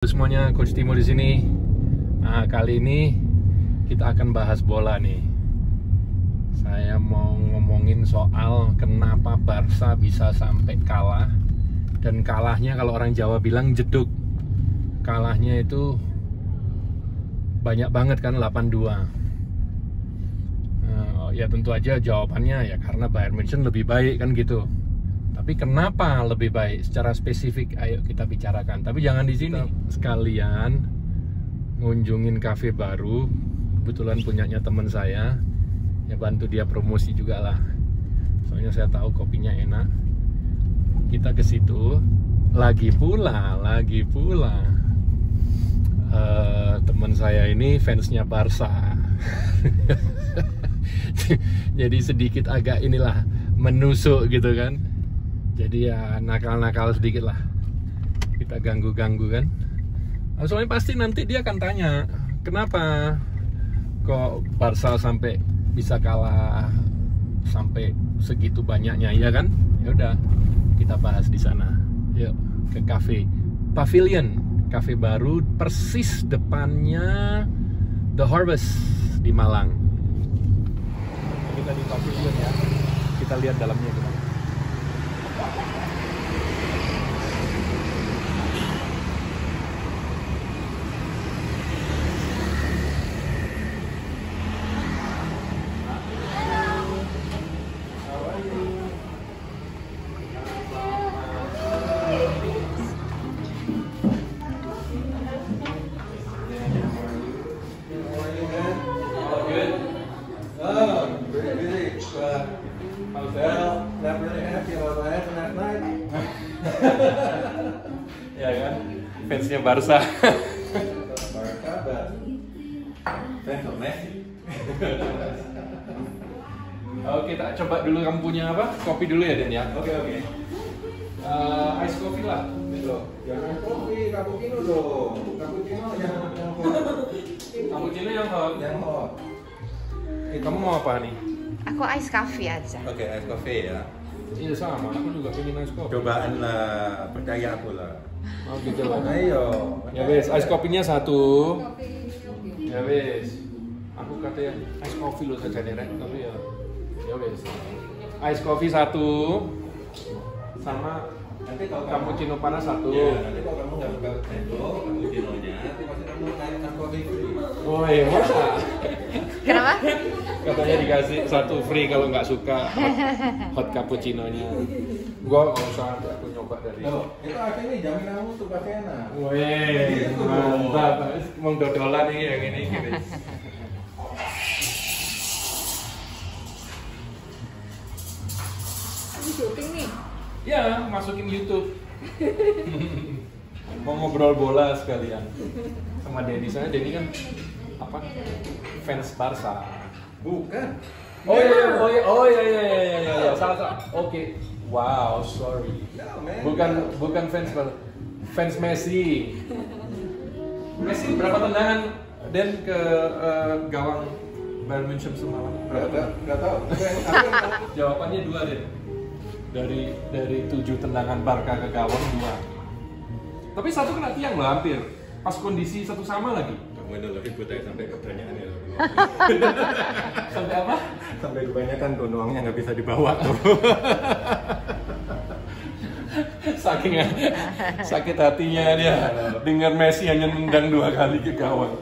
semuanya Coach Timo di sini. Nah, kali ini kita akan bahas bola nih. Saya mau ngomongin soal kenapa Barca bisa sampai kalah dan kalahnya kalau orang Jawa bilang jeduk. Kalahnya itu banyak banget kan 8-2. Nah, ya tentu aja jawabannya ya karena Bayern Munchen lebih baik kan gitu. Tapi kenapa lebih baik? Secara spesifik, ayo kita bicarakan. Tapi jangan di sini. Sekalian ngunjungin kafe baru. Kebetulan punyanya teman saya. Ya bantu dia promosi juga lah. Soalnya saya tahu kopinya enak. Kita ke situ. Lagi pula, lagi pula. eh, teman saya ini fansnya Barca. Jadi sedikit agak inilah menusuk gitu kan jadi ya nakal-nakal sedikit lah. Kita ganggu-ganggu kan Nah, soalnya pasti nanti dia akan tanya kenapa kok Barca sampai bisa kalah sampai segitu banyaknya? Ya kan? Ya udah kita bahas di sana. Yuk ke cafe Pavilion. Cafe baru persis depannya The Harvest di Malang. Kita di Pavilion ya. Kita lihat dalamnya gimana Barca oh kita coba dulu kamu punya apa kopi dulu ya Den ya Oke, oke. Eh, ice coffee lah jangan kopi, cappuccino dong. Cappuccino yang yang hot. cappuccino yang hot Yang hot. Eh, kamu mau apa nih Aku ice coffee aja. Oke, ice coffee ya. Iya sama. Aku juga pengen ice coffee. Cobaan lah, percaya aku lah. oh gitu. Lah Ayo. ya wes ice coffee-nya satu. Ya wes aku katanya ice coffee lo saja nih tapi ya ya wes ice coffee satu. Sama Nanti kalau kamu cappuccino panas satu Iya, nanti kalau kamu nggak suka sendok, cappuccino-nya, nanti pasti kamu naik coffee free. oh iya masa Kenapa? katanya dikasih satu free kalau nggak suka hot, hot cappuccino-nya gua nggak usah aku nyoba dari Loh, itu akhirnya jaminan untuk pakai enak. Wih, mantap. Mau dodolan ini yang ini gini. Ini syuting nih. Ya, masukin YouTube. Mau ngobrol bola sekalian sama Denny. Soalnya Denny kan apa? Fans Barca. Bukan. Oh iya, oh iya, oh iya, iya, iya, iya, iya, iya. salah, salah. Oke, wow, sorry. No, man. Bukan, bukan fans Barca, fans Messi. Messi berapa tendangan dan ke eh, gawang Bayern Munchen semalam? Berapa? tahu. Aku yang- Jawabannya dua deh. Dari dari tujuh tendangan Barca ke gawang dua. Tapi satu kena tiang loh hampir. Pas kondisi satu sama lagi. Kamu udah lebih buta sampai kebanyakan ya. Sampai apa? Sampai kebanyakan tuh uangnya nggak bisa dibawa tuh. Saking sakit hatinya dia dengar Messi hanya nendang dua kali ke gawang.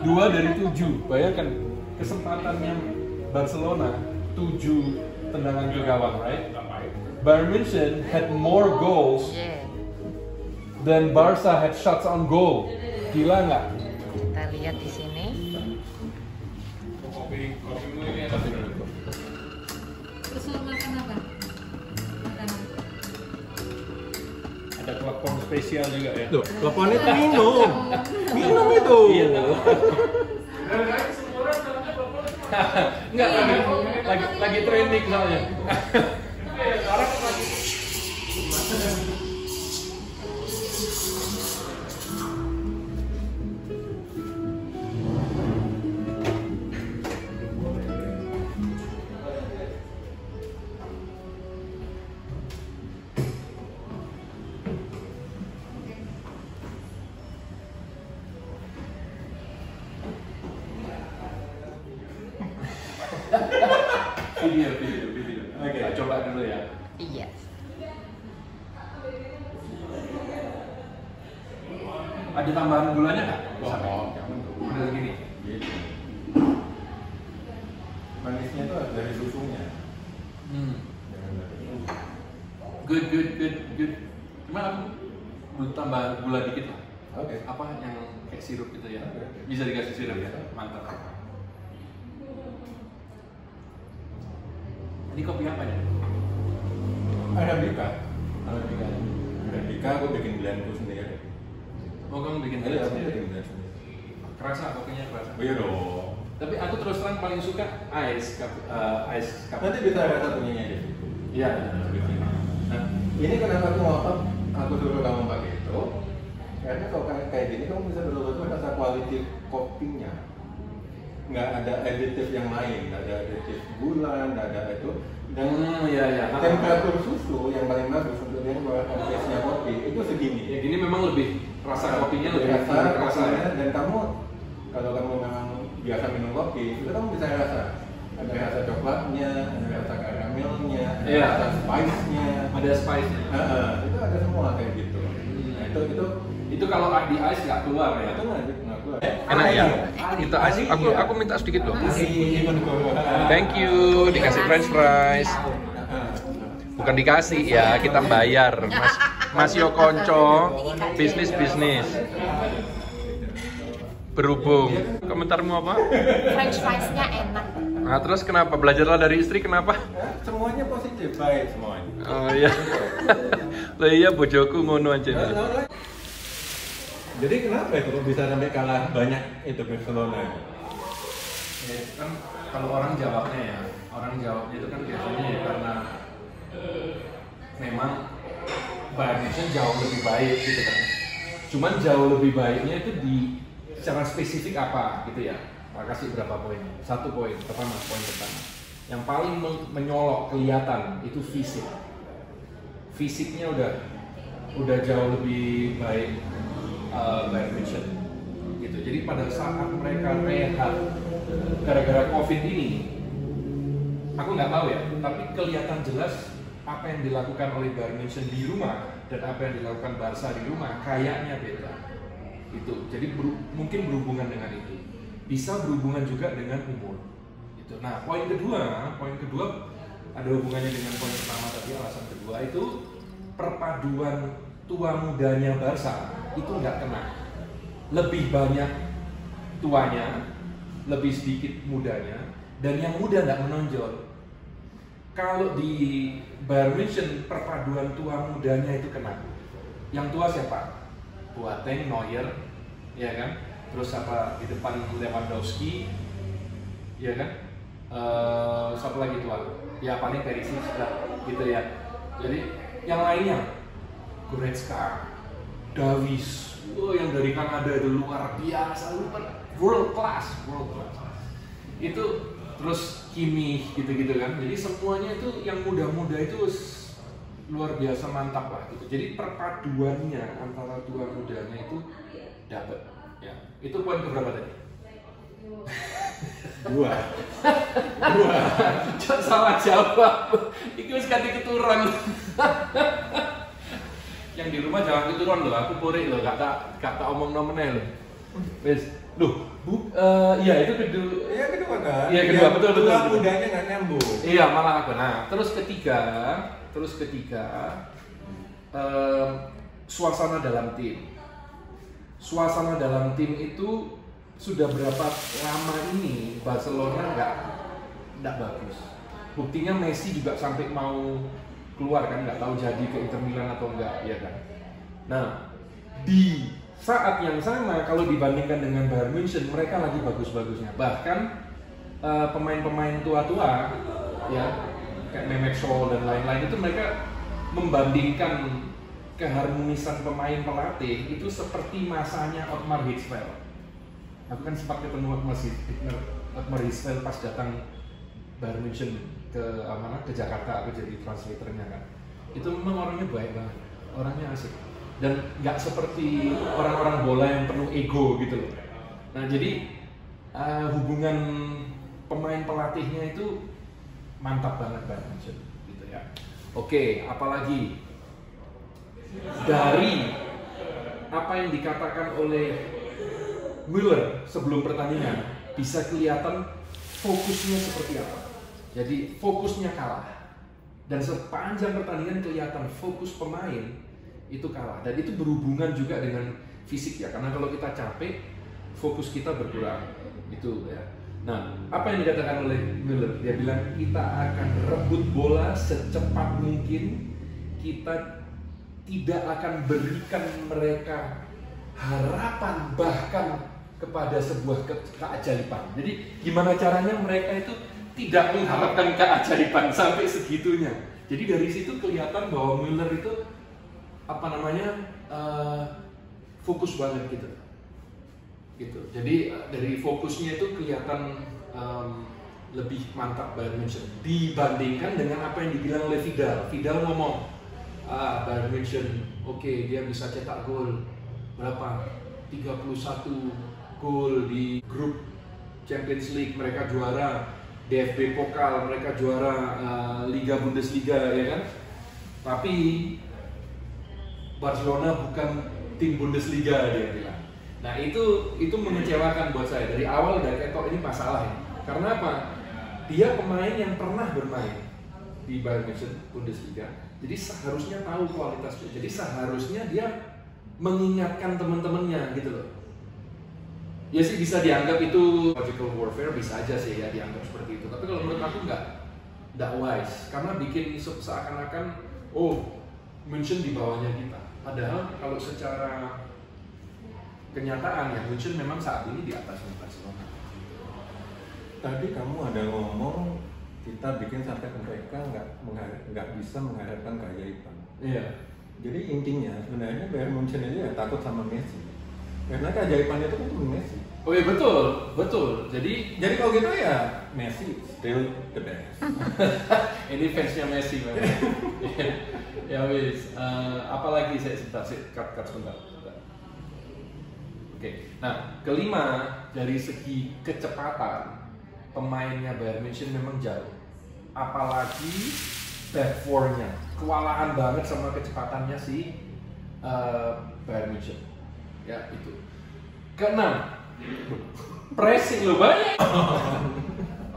Dua dari tujuh. Bayangkan kesempatannya Barcelona tujuh tendangan ke gawang, right? Bayern Munchen had more goals Yeah. dan Barca had shots on goal. Gila nggak? Kita lihat di sini. Kopi, kopimu ini enak Terus lo makan apa? Makanan. Ada telepon spesial juga ya. Tuh, teleponnya tuh minum. Minum itu. Iya. Enggak, lagi, lagi, lagi trending soalnya. ya. Iya. Ada tambahan gulanya nggak? Oh, Udah gini. Gitu. Manisnya itu dari susunya. Hmm. Good, good, good, good. Cuma aku belum tambah gula dikit lah. Oke. Apa yang kayak sirup gitu ya? Oke. Bisa dikasih sirup ya? Mantap. Ini kopi apa ya? Arabica. Arabica. Arabica aku bikin blendku sendiri. Oh kamu bikin Iya, aku sendiri? bikin blend sendiri. Kerasa kopinya kerasa. Oh iya dong. Tapi aku terus terang paling suka ice cup, uh, ice cup. Nanti bisa rasa punyanya di situ. Iya. Nah, ini kenapa aku ngotot aku suruh kamu pakai itu? Karena kalau kayak kayak gini kamu bisa betul-betul rasa quality kopinya. Nggak ada aditif yang lain, nggak ada aditif gula, nggak ada itu. Dan Hmm, iya iya. temperatur susu yang paling bagus untuk dia mengeluarkan taste-nya kopi itu segini. Ya gini memang lebih rasa kopinya lebih rasa, lebih kerasa ya. dan kamu kalau kamu memang biasa minum kopi itu kamu bisa rasa ada rasa coklatnya, ada rasa karamelnya, ada Iya. rasa spice-nya, Ada spice-nya. Heeh, itu ada semua kayak gitu. Nah, itu itu Itu kalau di ice nggak keluar ya. itu nggak nggak keluar. Enak ya? Kita ice, aku aku minta sedikit loh. Thank you, dikasih french fries. Bukan dikasih ya, kita bayar. Mas Mas Yo Konco, bisnis bisnis. Berhubung. Komentarmu apa? French fries-nya enak. Nah, terus kenapa? Belajarlah dari istri kenapa? Semuanya positif, baik semuanya. Oh iya. Lah iya bojoku ngono aja. Jadi kenapa itu bisa sampai kalah banyak itu Barcelona? Ya, kan kalau orang jawabnya ya, orang jawabnya itu kan biasanya ya karena memang Bayern Munchen jauh lebih baik gitu kan. Cuman jauh lebih baiknya itu di secara spesifik apa gitu ya. Pak kasih berapa poin? Satu poin. Pertama, poin pertama. Yang paling men- menyolok kelihatan itu fisik. Fisiknya udah udah jauh lebih baik uh, Bayern Munchen gitu. Jadi pada saat mereka rehat gara-gara COVID ini, aku nggak tahu ya, tapi kelihatan jelas apa yang dilakukan oleh Bayern Munchen di rumah dan apa yang dilakukan Barca di rumah kayaknya beda. Itu. Jadi beru- mungkin berhubungan dengan itu. Bisa berhubungan juga dengan umur. Itu. Nah, poin kedua, poin kedua ada hubungannya dengan poin pertama tadi alasan kedua itu perpaduan tua mudanya Barca itu nggak kena. Lebih banyak tuanya, lebih sedikit mudanya, dan yang muda nggak menonjol. Kalau di Bayern Munchen perpaduan tua mudanya itu kena. Yang tua siapa? Boateng, Neuer, ya kan? Terus apa di depan Lewandowski, ya kan? Eh, siapa lagi tua? Ya paling Perisic sudah gitu ya. Jadi yang lainnya Goretzka, Davis, oh, yang dari Kanada itu luar biasa, luar world class, world class. Itu terus Kimi gitu-gitu kan. Jadi semuanya itu yang muda-muda itu luar biasa mantap lah gitu. Jadi perpaduannya antara tua mudanya itu dapat. Ya, itu poin keberapa tadi? Dua. Dua. Jangan salah jawab. Iki wis ganti keturun. yang di rumah jangan keturun loh, aku puri loh, gak tak gak tak omong nomene loh. Wis, loh, bu, eh, iya itu kedua. Iya kedua kan? Iya, kedua, Yang betul, betul, betul. mudanya nggak nyambung. Iya malah aku. Nah, terus ketiga, terus ketiga, em, suasana dalam tim. Suasana dalam tim itu sudah berapa lama ini Barcelona nggak nggak bagus. Buktinya Messi juga sampai mau keluar kan nggak tahu jadi ke Inter Milan atau enggak ya kan. Nah di saat yang sama kalau dibandingkan dengan Bayern Munchen mereka lagi bagus-bagusnya bahkan eh, pemain-pemain tua-tua ya kayak Mehmet Scholl dan lain-lain itu mereka membandingkan keharmonisan pemain pelatih itu seperti masanya Otmar Hitzfeld. Aku kan sempat ketemu Otmar Hitzfeld, pas datang Bayern Munchen ke mana ke Jakarta aku jadi translatornya kan. Itu memang orangnya baik banget, orangnya asik dan nggak seperti orang-orang bola yang penuh ego gitu loh. Nah jadi eh, hubungan pemain pelatihnya itu mantap banget Munchen gitu ya. Oke, apalagi dari apa yang dikatakan oleh Müller sebelum pertandingan bisa kelihatan fokusnya seperti apa. Jadi fokusnya kalah dan sepanjang pertandingan kelihatan fokus pemain itu kalah dan itu berhubungan juga dengan fisik ya karena kalau kita capek fokus kita berkurang itu ya. Nah, apa yang dikatakan oleh Müller? Dia bilang kita akan rebut bola secepat mungkin, kita tidak akan berikan mereka harapan bahkan kepada sebuah ke keajaiban. Jadi gimana caranya mereka itu tidak mengharapkan keajaiban sampai segitunya. Jadi dari situ kelihatan bahwa Müller itu apa namanya uh, fokus banget gitu gitu. Jadi uh, dari fokusnya itu kelihatan um, lebih mantap Bayern München dibandingkan dengan apa yang dibilang oleh Vidal. Vidal ngomong, ah Bayern München, oke okay, dia bisa cetak gol berapa? 31 gol di grup Champions League mereka juara, DFB Pokal mereka juara uh, Liga Bundesliga ya kan? Tapi Barcelona bukan tim Bundesliga dia bilang. Nah itu itu mengecewakan buat saya dari awal dari ketok ini masalah ya. Karena apa? Dia pemain yang pernah bermain di Bayern Munchen Bundesliga. Jadi seharusnya tahu kualitasnya. Jadi seharusnya dia mengingatkan teman-temannya gitu loh. Ya sih bisa dianggap itu logical warfare bisa aja sih ya dianggap seperti itu. Tapi kalau menurut aku nggak nggak wise karena bikin seakan-akan oh München di bawahnya kita. Padahal kalau secara kenyataan ya Munchen memang saat ini di atas Barcelona. Tadi kamu ada ngomong kita bikin sampai mereka nggak nggak bisa mengharapkan keajaiban. Iya. Jadi intinya sebenarnya Bayern Munchen ini ya takut sama Messi. Karena keajaibannya itu kan Messi. Oh iya betul, betul. Jadi jadi kalau gitu ya Messi still the best. ini fansnya Messi memang. ya wis, uh, apalagi saya sebentar, saya cut cut sebentar. Oke, nah kelima dari segi kecepatan pemainnya Bayern Munchen memang jauh. Apalagi back four-nya, kewalahan banget sama kecepatannya si uh, Bayern Munchen. Ya itu. Keenam, pressing lo banyak.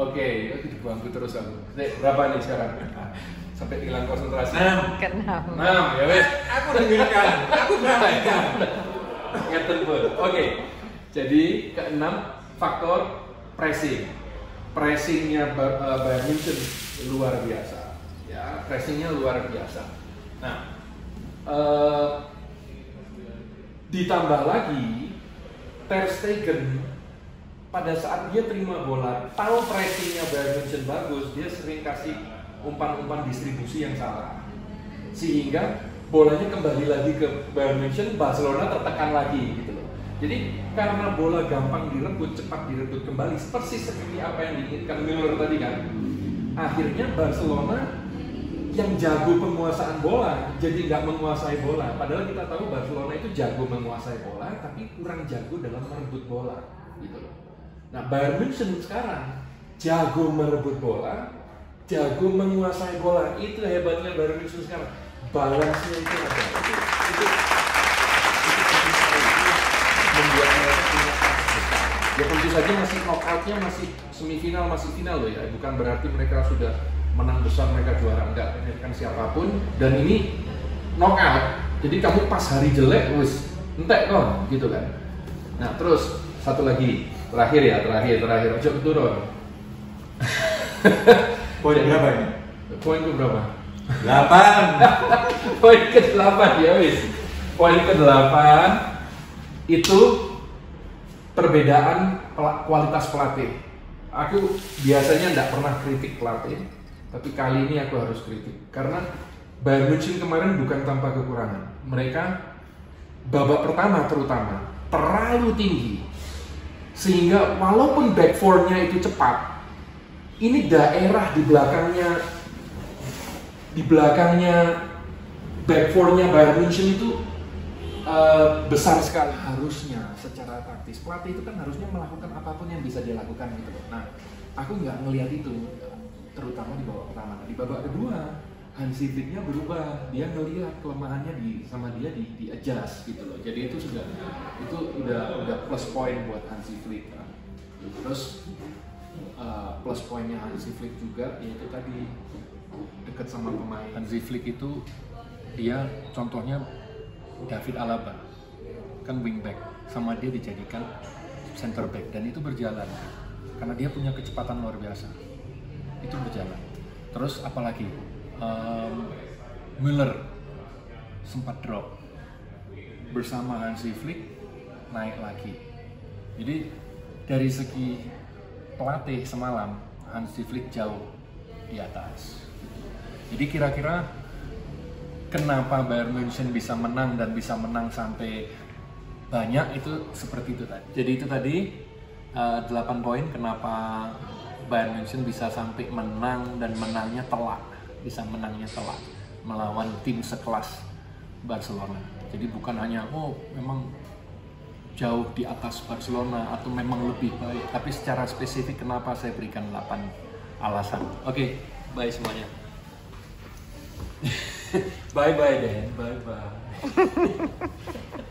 Oke, okay, bangku terus aku. Berapa nih sekarang? Sampai hilang konsentrasi. Enam. Kenam. Enam, ya wes. Aku dengarkan. Aku dengarkan. Ngeten pun. Oke. Jadi keenam faktor pressing. Pressingnya uh, Bayern Munchen luar biasa. Ya, pressingnya luar biasa. Nah, uh, ditambah lagi Ter Stegen pada saat dia terima bola, tahu pressingnya Bayern Munchen bagus, dia sering kasih umpan-umpan distribusi yang salah, sehingga bolanya kembali lagi ke Bayern Munchen, Barcelona tertekan lagi gitu loh. Jadi karena bola gampang direbut, cepat direbut kembali, persis seperti apa yang diinginkan Müller tadi kan. Akhirnya Barcelona yang jago penguasaan bola jadi nggak menguasai bola. Padahal kita tahu Barcelona itu jago menguasai bola, tapi kurang jago dalam merebut bola gitu loh. Nah Bayern Munchen sekarang jago merebut bola, jago menguasai bola. Itu hebatnya Bayern Munchen sekarang balance-nya itu ada itu itu, itu, ya tentu saja masih knockoutnya masih semifinal masih final loh ya bukan berarti mereka sudah menang besar mereka juara. Enggak kan siapa pun. Dan ini knockout. Jadi kamu pas hari jelek wis entek kok gitu kan. Nah terus satu lagi. Terakhir ya terakhir terakhir. Ojo turun. Poin berapa ini? Poin ke berapa? Delapan. Poin ke delapan ya wis. Poin ke delapan itu perbedaan kualitas pelatih. Aku biasanya tidak pernah kritik pelatih, tapi kali ini aku harus kritik karena Bayern Munchen kemarin bukan tanpa kekurangan. Mereka babak pertama terutama terlalu tinggi sehingga walaupun back four-nya itu cepat, ini daerah di belakangnya di belakangnya back four-nya Bayern Munchen itu uh, besar sekali harusnya secara taktis pelatih itu kan harusnya melakukan apa pun yang bisa dia lakukan gitu. Nah, aku nggak ngelihat itu. Terutama di babak pertama. Di babak kedua, Hansi Flicknya berubah. Dia ngelihat kelemahannya di sama dia di, di adjust gitu loh. Jadi itu sudah itu udah udah plus point buat Hansi Flick. kan. Terus uh, plus poinnya Hansi Flick juga yaitu tadi dekat sama pemain. Hansi Flick itu dia contohnya David Alaba kan wingback sama dia dijadikan center back dan itu berjalan karena dia punya kecepatan luar biasa itu berjalan. Terus apalagi? Um, Müller sempat drop. Bersama Hansi Flick naik lagi. Jadi dari segi pelatih semalam Hansi Flick jauh di atas. Jadi kira-kira kenapa Bayern München bisa menang dan bisa menang sampai banyak itu seperti itu tadi. Jadi itu tadi uh, 8 poin kenapa Bayern München bisa sampai menang dan menangnya telak, bisa menangnya telak melawan tim sekelas Barcelona. Jadi bukan hanya oh memang jauh di atas Barcelona atau memang lebih baik, tapi secara spesifik kenapa saya berikan 8 alasan. Oke, bye semuanya. bye bye Dan, bye bye.